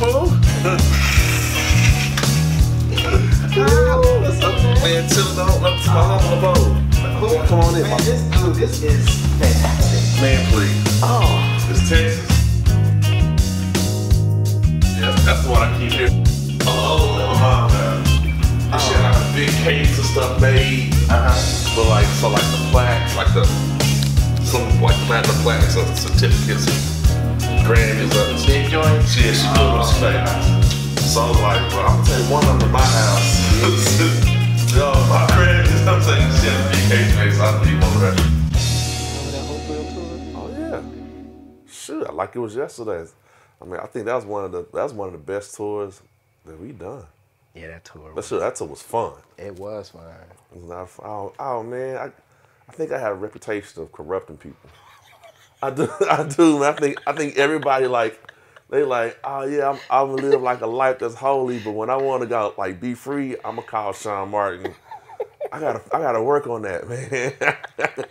fool. Man? Chilling on up to my humble abode. Come on in, Man, this dude, this is fantastic. man, please. Oh, It's Texas. Yeah, that's, the one I keep hearing. Oh, never mind, man. This shit had a big case of stuff made. uh-huh. But like, so like the plaques, like the, some like platinum plaques and certificates and Grammys of it. Big joint. Shit, she doing what's famous. So I was like, bro, I'm gonna take one of them to my house. Yo, my Grammys, I'm saying shit, big case face, I need one of that. Remember that Hopewell tour? Oh yeah. Shoot, like it was yesterday. I mean, I think that was one of the that was one of the best tours that we done. Yeah, that tour. That Was, shit, that tour was fun. it was fun. It was not, oh, oh man, I, I think I have a reputation of corrupting people. I do, I do. Man. I think I think everybody like they like, oh yeah, I'm, I'm gonna live like a life that's holy, but when I want to go like be free, I'm gonna call Shaun Martin. I gotta I gotta work on that, man.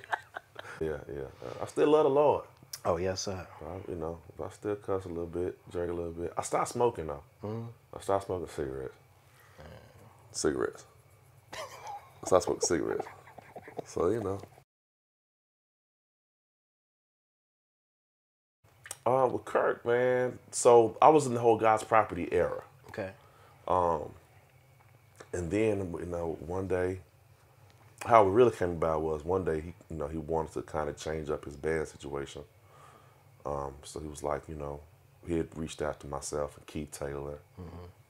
yeah, yeah. I still love the Lord. Oh yes, sir. I, you know, I still cuss a little bit, drink a little bit. I stopped smoking though. Mm-hmm. I stopped smoking cigarettes. Cigarettes. I stopped smoking cigarettes. So you know. Uh, with Kirk, man. So I was in the whole God's property era, Okay. Um, and then you know one day, how it really came about was one day he, you know, he wanted to kind of change up his band situation. Um, so he was like, you know, he had reached out to myself and Keith Taylor,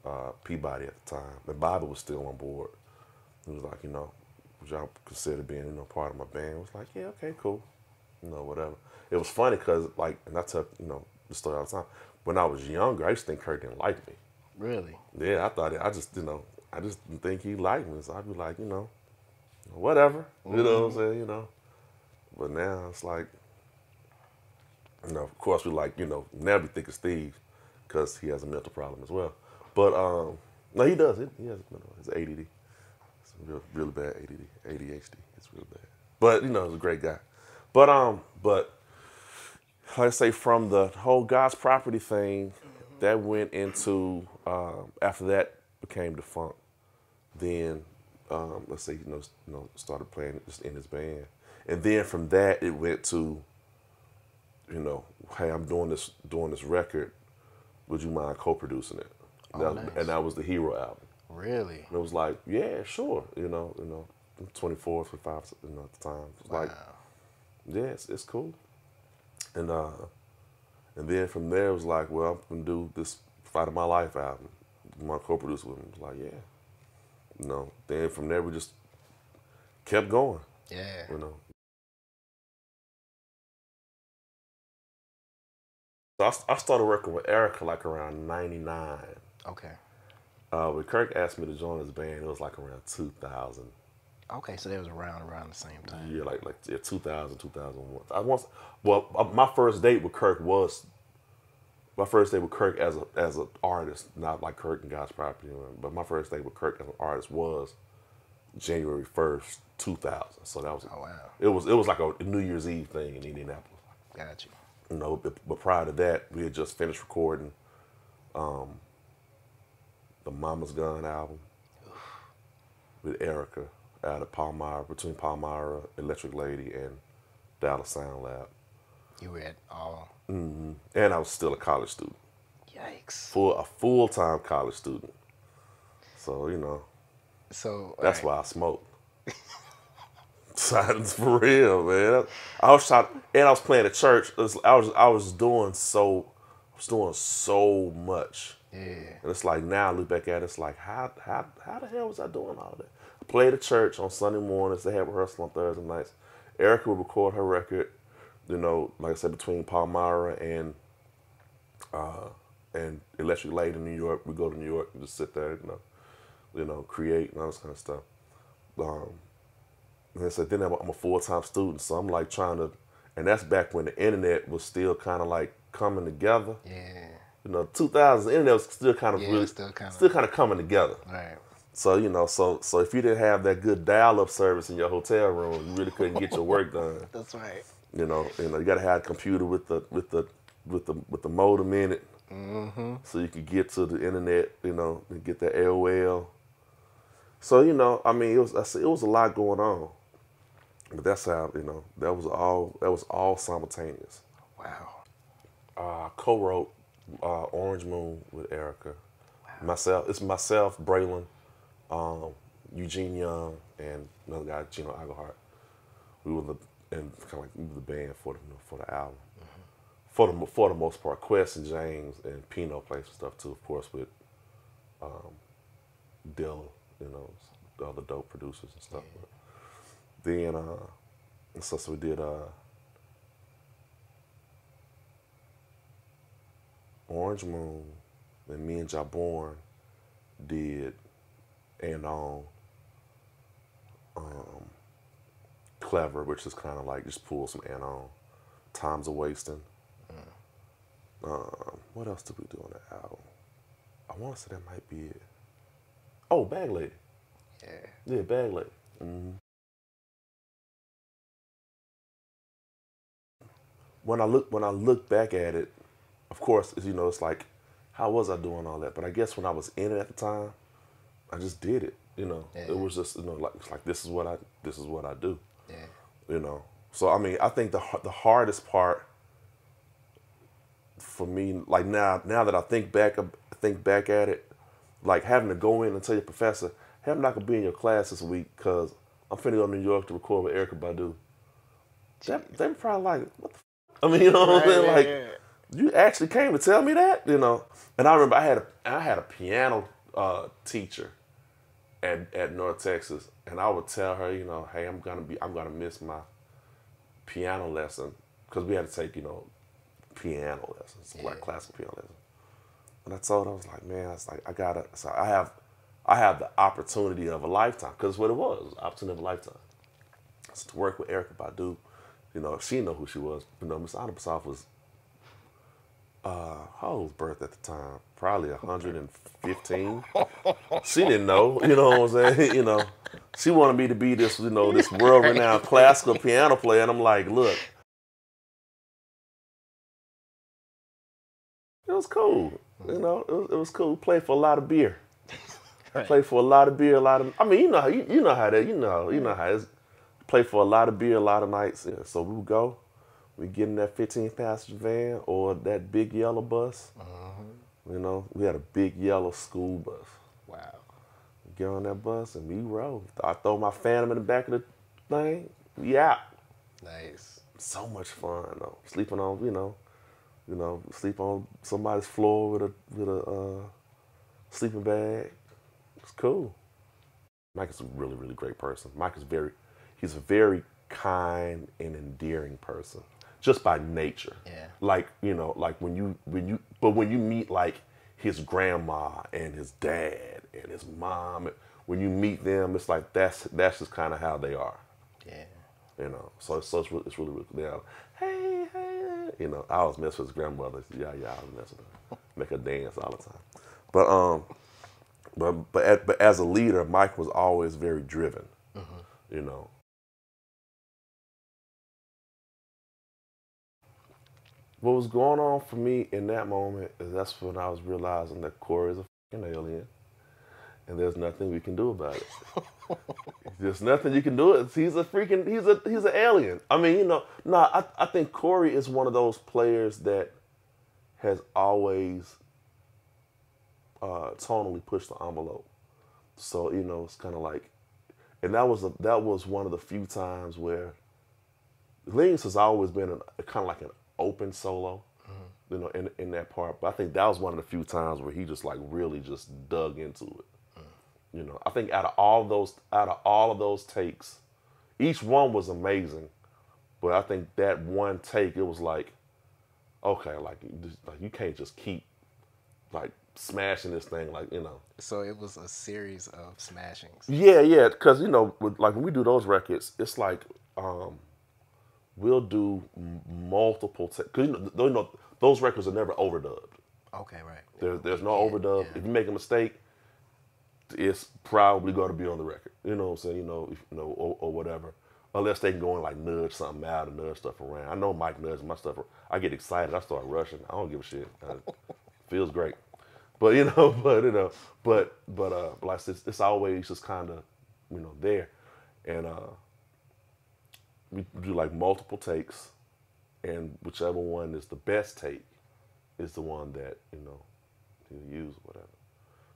uh, Peabody at the time, and Bobby was still on board. He was like, you know, would y'all consider being, you know, part of my band? I was like, yeah, okay, cool, you know, whatever. It was funny because, like, and I tell, you know, the story all the time. When I was younger, I used to think Kirk didn't like me. Really? Yeah, I thought it, I just, you know, I just didn't think he liked me. So I'd be like, you know, whatever. You know what I'm saying? You know. But now it's like, you know, of course we like, you know, now we think of Steve because he has a mental problem as well. But um, no, he does. He, he has mental. It's ADD. It's real, really bad ADD, ADHD. It's real bad. But you know, he's a great guy. But um, but like I say, from the whole God's property thing, that went into um, after that became the funk. Then um, let's say you know you know started playing just in his band, and then from that it went to you know hey I'm doing this doing this record, would you mind co-producing it? Oh, That- nice. And that was the Hero album. Really? And it was like yeah sure you know you know 24 25 you know at the time it was like Wow. yeah, it's, it's cool. And uh, and then from there it was like, well, I'm gonna do this Fight of My Life album. My co-producer with him was like, yeah, you know. Then from there we just kept going, Yeah. you know. So I, I started working with Erykah like around '99. Okay. Uh, when Kirk asked me to join his band, it was like around 2000. Okay, so that was around around the same time. Yeah, like like yeah, 2000, 2001. I once, well, uh, my first date with Kirk was my first date with Kirk as a as an artist, not like Kirk and God's Property, but my first date with Kirk as an artist was January first, two thousand. So that was Oh wow. it was it was like a New Year's Eve thing in Indianapolis. Got you. You know, but, but prior to that, we had just finished recording um, the Mama's Gun album with Erykah out of Palmyra, between Palmyra, Electric Lady, and Dallas Sound Lab. You were at all. Mm-hmm. And I was still a college student, Yikes. full a full time college student. So you know, So that's alright. why I smoked. Silence for real, man. I was trying, and I was playing at church. It was- I was I was doing so, I was doing so much. Yeah. And it's like now I look back at it, it's like how how how the hell was I doing all that? Played at church on Sunday mornings. They had rehearsal on Thursday nights. Erykah would record her record, you know, like I said, between Palmyra and uh and Electric Lady in New York. We go to New York and just sit there, you know, you know, create and all this kind of stuff. Um, and I said, then I'm a full time student, so I'm like trying to, and that's back when the internet was still kind of like coming together Yeah. you know, 2000s, the internet was still kind of Yeah, really, still kinda- still kind of coming together. Right. So you know, so so if you didn't have that good dial-up service in your hotel room, you really couldn't get your work done. That's right. You know, you know, you got to have a computer with the with the with the with the modem in it. so you could get to the internet, you know, and get that AOL. So you know, I mean, it was I said, it was a lot going on, but that's how you know that was all that was all simultaneous. Wow. I co-wrote uh, Orange Moon with Erykah. Myself, it's myself, Braylon, um, Eugene Young, and another guy, Gino Aguihart. We were the and kind of like we were the band for the for the album. For the for the most part, Quest and James and Pino played some stuff too, of course, with um, Dilla, you know, the other dope producers and stuff. But then, uh, so, so we did uh, Orange Moon, and me and Jaborn did and on um, Cleva, which is kind of like just pull some and on. Times a wasting. Um, what else did we do on the album? I want to say that might be it. Oh, Bag Lady. Yeah. Yeah, Bag Lady. hmm When I look when I look back at it, of course, as you know, it's like, how was I doing all that? But I guess when I was in it at the time, I just did it. You know, Yeah. it was just you know like it's like this is what I this is what I do. Yeah. You know, so I mean, I think the the hardest part for me, like now now that I think back think back at it, like having to go in and tell your professor, hey, I'm not gonna be in your class this week because I'm finna go to New York to record with Erykah Badu. That, they probably like, what the f-? I mean, you know what I'm saying? Like, yeah, you actually came to tell me that, you know? And I remember I had a I had a piano uh, teacher at at North Texas, and I would tell her, you know, hey, I'm gonna be I'm gonna miss my piano lesson because we had to take, you know, piano lessons, like classical piano lessons. And I told her, I was like, man, it's like I gotta, so I have, I have the opportunity of a lifetime because what it was, it was opportunity of a lifetime. So to work with Erykah Badu, you know, she know who she was. You know, Miss Anna Basoff was, uh, how old was birth at the time? Probably 115. she didn't know, you know what I'm saying? you know, she wanted me to be this, you know, this world-renowned classical piano player, and I'm like, look, it was cool. You know, it was, it was cool. Played for a lot of beer. Right. Played for a lot of beer, a lot of. I mean, you know, how- you, you know how that. You know, you know how it's. Play for a lot of beer, a lot of nights. Yeah, so we would go. We get in that 15 passenger van or that big yellow bus. You know, we had a big yellow school bus. Wow. Get on that bus and we rode. I throw my Fantom in the back of the thing. We out. Nice. So much fun though. Sleeping on, you know, you know, sleep on somebody's floor with a with a uh, sleeping bag. It's cool. Mike is a really, really great person. Mike is very, he's a very kind and endearing person, just by nature. Yeah. Like you know, like when you when you, but when you meet like his grandma and his dad and his mom, when you meet them, it's like that's that's just kind of how they are. Yeah. You know, so, so it's really, it's really, really cool. Hey, hey, you know, I always mess with his grandmother. Yeah, yeah, I was mess with her, make her dance all the time. But um, but but at, but as a leader, Mike was always very driven. You know. What was going on for me in that moment is that's when I was realizing that Cory is a fucking alien, and there's nothing we can do about it. There's nothing you can do. It. He's a freaking. He's a. He's an alien. I mean, you know. No, I. I think Cory is one of those players that has always uh, tonally pushed the envelope. So you know, it's kind of like, and that was a, that was one of the few times where Lingus has always been kind of like an open solo, you know, in in that part. But I think that was one of the few times where he just like really just dug into it. You know, I think out of all those out of all of those takes, each one was amazing, but I think that one take it was like, okay, like you like you can't just keep like smashing this thing like you know. So it was a series of smashings. Yeah, yeah, because you know, with, like when we do those records, it's like um, we'll do multiple because you know, th- you know those records are never overdubbed. Okay, right. There's there's no overdub. yeah. If you make a mistake, it's probably going to be on the record. You know what I'm saying? You know, if, you know, or, or whatever. Unless they can go and like nudge something out and nudge stuff around. I know Mike nudges my stuff. I get excited. I start rushing. I don't give a shit. Feels great. But you know, but you know, but but uh, like it's, it's always just kind of you know there, and uh, we do like multiple takes, and whichever one is the best take is the one that you know you use or whatever.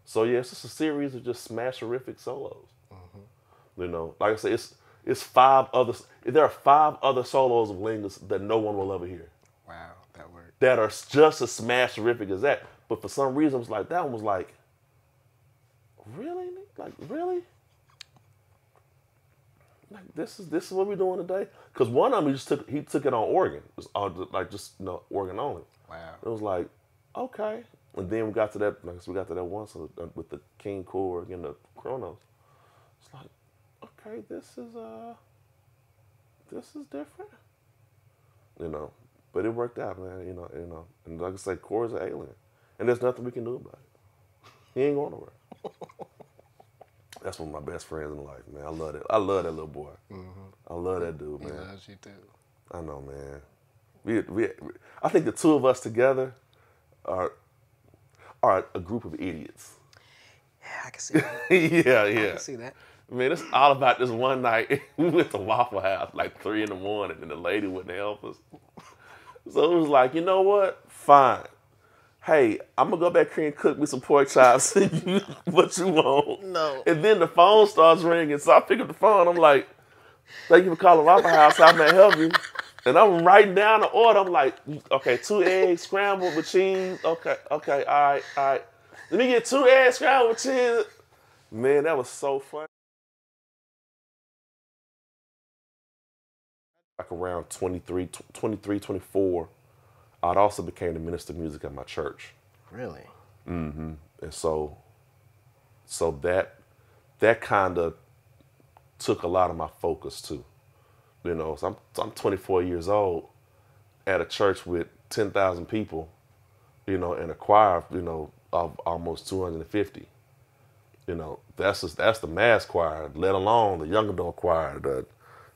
So yeah, it's just a series of just smash smasherific solos. Mm-hmm. You know, like I said, it's it's five other. There are five other solos of Lingus that no one will ever hear Wow, that worked. that are just as smash smasherific as that. But for some reason, it was like that one was like, really, like really, like this is this is what we're doing today. Because one of them he just took he took it on organ, it was all, like just you know organ only. Wow. It was like, okay. And then we got to that, like, so we got to that one so, uh, with the King Korg and the Kronos. It's like, okay, this is uh, this is different. You know, but it worked out, man. You know, you know, and like I say, Cory's an alien, and there's nothing we can do about it. He ain't going nowhere. That's one of my best friends in life, man. I love that. I love that little boy. Mm-hmm. I love that dude, man. loves you too. I know, man. We, we, I think the two of us together are are a group of idiots. Yeah, I can see that. yeah, yeah. I can see that. Man, it's all about this one night. we went to Waffle House like three in the morning, and the lady wouldn't help us. So it was like, you know what? Fine. Hey, I'm gonna go back here and cook me some pork chops. what you want? No. And then the phone starts ringing, so I pick up the phone. I'm like, "Thank you for calling Waffle House. How may I help you?" And I'm writing down the order. I'm like, "Okay, two eggs scrambled with cheese. Okay, okay, all right, all right. Let me get two eggs scrambled with cheese." Man, that was so fun. like around 23, 23, 24, I'd also became the minister of music at my church. Really? Mm-hmm. And so, so that, that kind of took a lot of my focus too. You know, so I'm, I'm 24 years old at a church with 10,000 people, you know, and a choir, you know, of almost 250. You know, that's just, that's the mass choir, let alone the young adult choir, the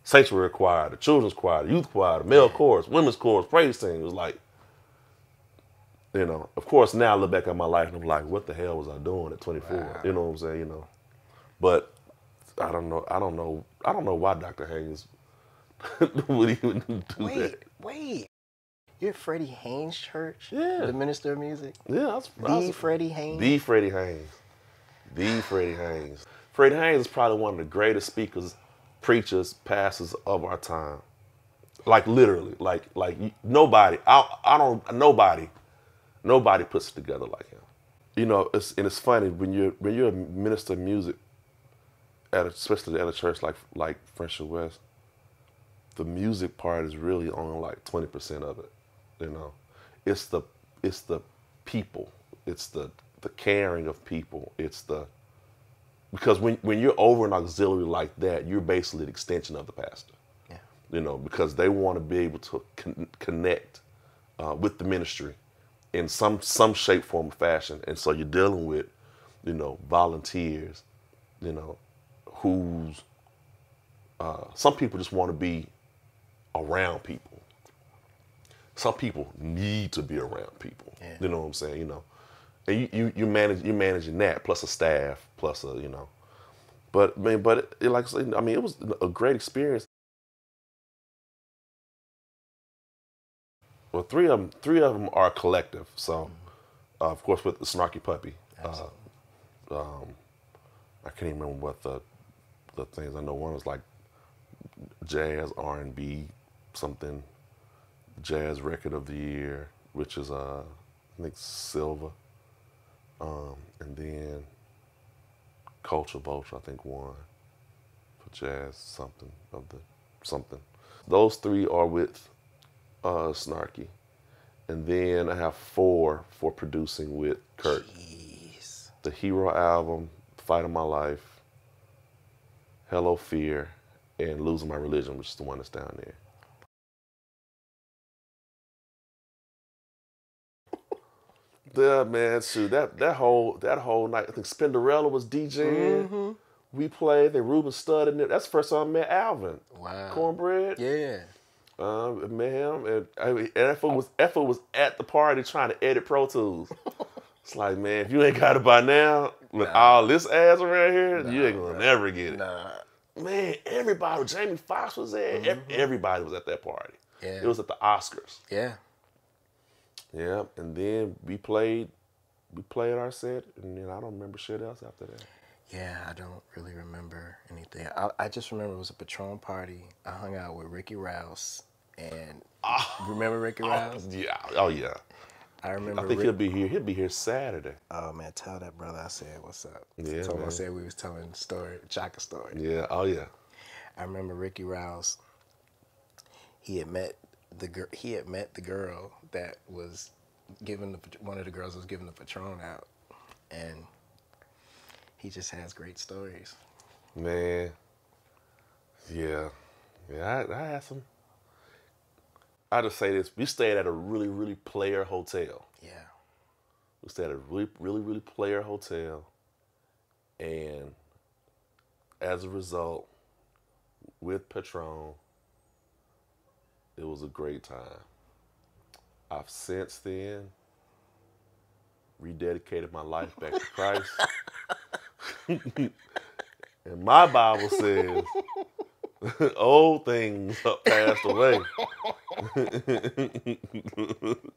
sanctuary choir, the children's choir, the youth choir, the male chorus, women's chorus, praise team. It was like, you know, of course now I look back at my life and I'm like, what the hell was I doing at 24? Wow. You know what I'm saying? You know, but I don't know. I don't know. I don't know why Dr. Haynes would even do Wait, that. wait. Wait. You're at Freddie Haynes Church? Yeah. The minister of music? Yeah, I was, I The was- Freddie Haynes? The Freddie Haynes. The Freddie Haynes. Freddie Haynes is probably one of the greatest speakers, preachers, pastors of our time. Like literally, like like nobody. I I don't nobody, nobody puts it together like him. You know, it's and it's funny when you're when you're a minister of music, at a, especially at a church like like Friendship West. The music part is really only like twenty percent of it. You know, it's the it's the people. It's the the caring of people. It's the because when when you're over an auxiliary like that, you're basically the extension of the pastor. Yeah. You know, because they want to be able to con- connect uh, with the ministry in some some shape, form, or fashion. And so you're dealing with, you know, volunteers, you know, who's uh, some people just want to be around people. Some people need to be around people. Yeah. You know what I'm saying? You know, and you you, you manage you're managing that plus a staff plus a you know, but I mean, but it, it, like I said, I mean, it was a great experience. Well, three of them, three of them are collective. So, uh, of course, with the Snarky Puppy, uh, um, I can't even remember what the the things. I know one was like jazz, R and B, something, jazz record of the year, which is uh, I think Sylva, um, and then Culcha Vulcha, I think won for jazz something of the something. Those three are with uh, Snarky, and then I have four for producing with Kirk. Jeez. The Hero album, Fight of My Life, Hello Fear, and Losing My Religion, which is the one that's down there. Yeah, man, shoot, that that whole that whole night. I think Spinderella was DJing. We played. Then Ruben Studdard there. That's the first time I met Alvin. Wow. Cornbread. Yeah. Um, met him, and I mean, Effa was Effa was at the party trying to edit Pro Tools. It's like, man, if you ain't got it by now, with all this ass around here, you ain't gonna never get it. Nah. Man, everybody, Jamie Foxx was there. Ev- Everybody was at that party. Yeah. It was at the Oscars. Yeah. Yeah, and then we played, we played our set, and then I don't remember shit else after that. Yeah, I don't really remember anything. I, I just remember it was a Patron party. I hung out with Ricky Rouse and ah. remember Ricky oh, Rouse? Yeah, oh yeah. I remember. I think Rick- he'll be here. He'll be here Saturday. Oh man, tell that brother I said what's up. Yeah, told him I said we was telling story, Chaka story. Yeah, oh yeah. I remember Ricky Rouse. He had met the girl. He had met the girl that was giving the one of the girls was giving the Patron out, and he just has great stories. Man. Yeah. Yeah, I, I had some. I just say this. We stayed at a really, really player hotel. Yeah. We stayed at a really, really, really player hotel. And as a result, with Patron, it was a great time. I've since then rededicated my life back to Christ. and my Bible says old things passed away.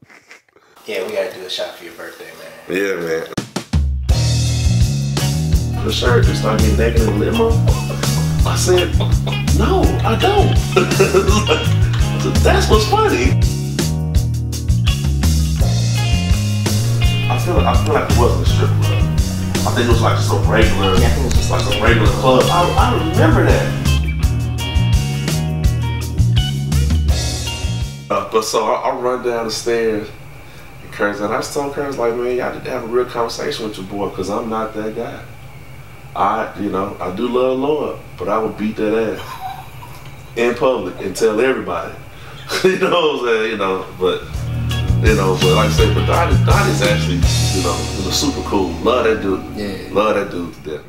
Yeah, we gotta do a shot for your birthday, man. Yeah, man. The shirt just started getting naked in the limo. I said, no, I don't. That's what's funny. I feel, I feel like it wasn't a strip club. I think it was like just a regular, Yeah, I think it was just like a regular club. I, I remember that. But so I, I run down the stairs and Kirk's and I just told Kirk's like, man, y'all need to have a real conversation with your boy because I'm not that guy. I, you know, I do love Lord, but I would beat that ass in public and tell everybody. you know what I'm saying? You know, but you know, but like I said, but Donnie's, Donnie's actually, you know, you know, super cool. Love that dude. Yeah. Love that dude to death,